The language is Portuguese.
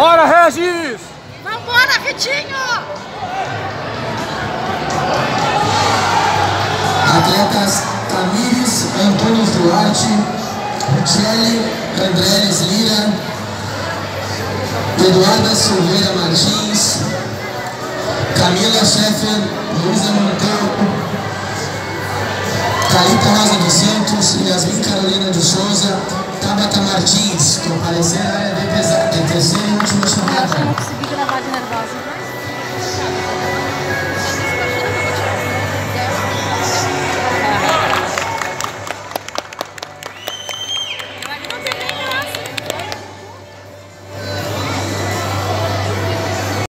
Bora, Regis! Vambora, Vitinho! Atletas Tamires Antônio Duarte, Michele Andrés Lira, Eduarda Silveira Martins, Camila Sheffer, Luísa Monteiro, Thalita Rosa dos Santos, Yasmin Carolina de Souza, Tabata Martins, compareceram Awesome.